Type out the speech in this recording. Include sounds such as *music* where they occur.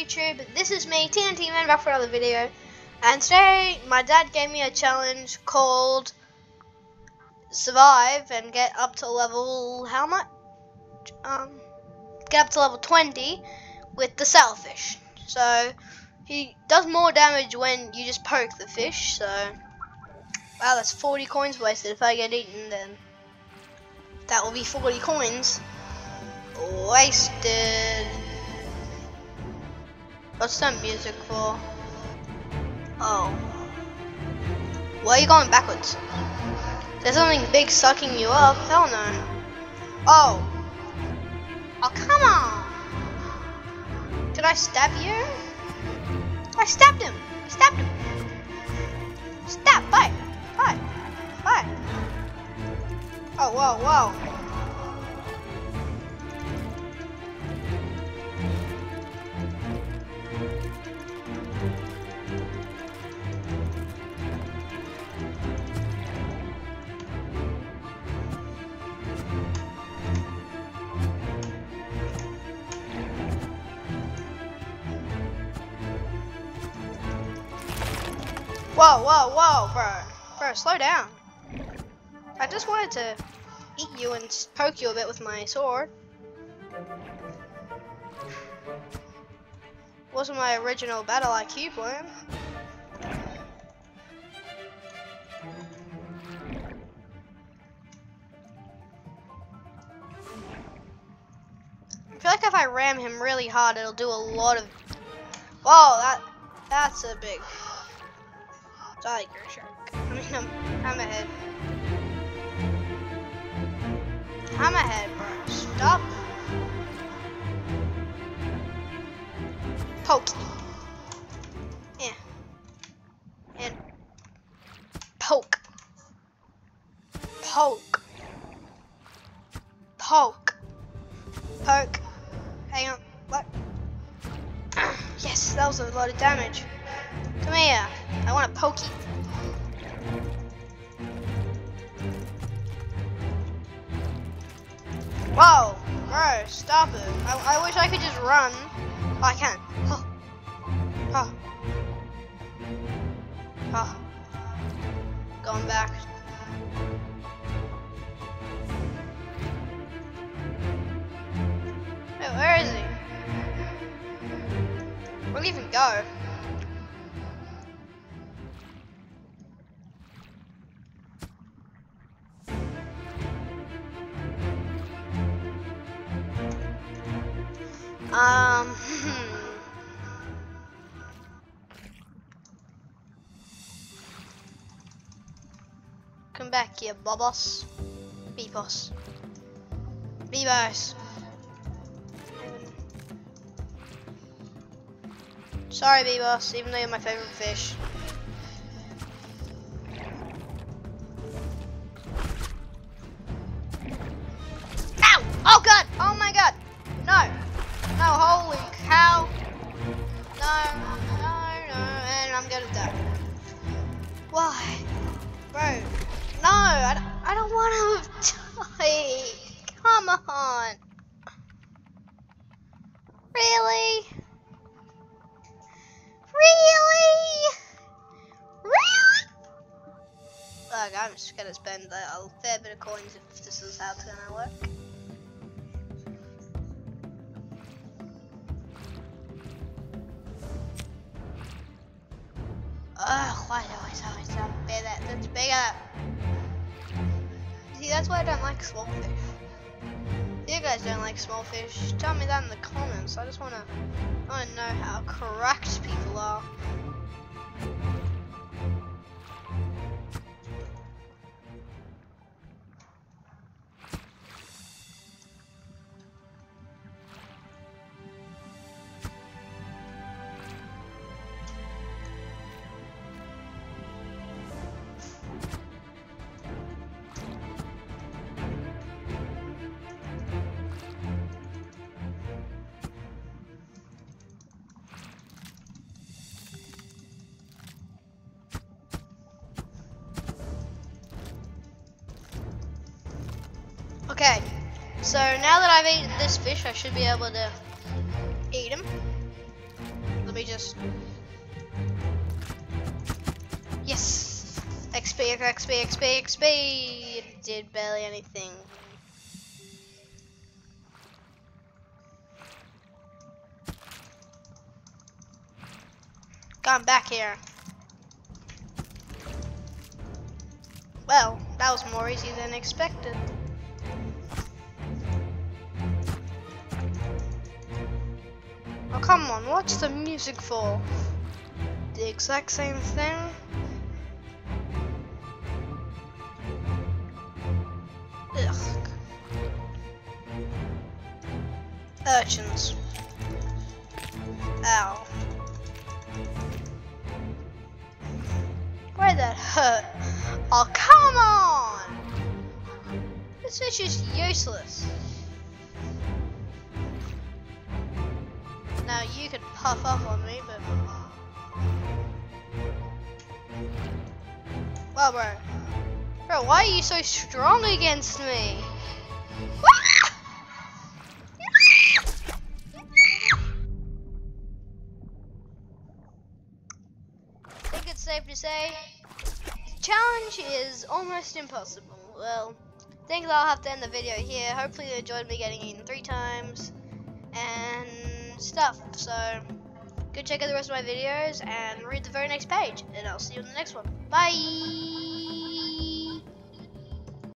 YouTube? This is me, TNT Man, back for another video. And today, my dad gave me a challenge called Survive and get up to level, how much? Um, get up to level 20 with the sailfish. So, he does more damage when you just poke the fish, so... Wow, that's 40 coins wasted. If I get eaten, then that will be 40 coins wasted. What's that music for? Oh. Why are you going backwards? There's something big sucking you up. Hell no. Oh. Oh, come on. Did I stab you? I stabbed him. I stabbed him. Stab. Bye. Bye. Bye. Oh, whoa, whoa. Whoa, whoa, whoa, bro. Bro, slow down. I just wanted to eat you and poke you a bit with my sword. Wasn't my original battle IQ plan. I feel like if I ram him really hard, it'll do a lot of... Whoa, that that's a big tiger shark. I mean, I'm, I'm ahead. I'm ahead, bro. Stop. Poke. Yeah. And poke. Poke. Poke. Poke. Hang on. What? *clears throat* yes, that was a lot of damage. Come here. I want to poke. Whoa, bro, stop it. I, I wish I could just run. Oh, I can't. Huh. Huh. Oh. Going back. Wait, where is he? Where'd he even go? Um. *laughs* Come back here, Bobos. Beepos. Beebos. Sorry, Beebos, even though you're my favorite fish. Ow! Oh god! Oh! No, holy cow! No, no, no, and I'm gonna die. Why? Bro, no, I, don't- I don't want to die. *laughs* Come on. Really? Really? Really? Look, I'm just gonna spend a fair bit of coins if this is how it's gonna work. That's why I don't like small fish. You guys don't like small fish, tell me that in the comments. I just wanna, I wanna know how correct people are. So now that I've eaten this fish, I should be able to eat him. Let me just. Yes! XP, XP, XP, XP! It did barely anything. Gone back here. Well, that was more easy than expected. Oh, come on, what's the music for? The exact same thing? Ugh. Urchins. Ow. Why that hurt? Oh, come on! This is useless. Now you could puff up on me, but... Well, bro. Bro, why are you so strong against me? I think it's safe to say challenge is almost impossible. Well, I think I'll have to end the video here. Hopefully you enjoyed me getting eaten three times and stuff. So go check out the rest of my videos and read the very next page. And I'll see you in the next one. Bye!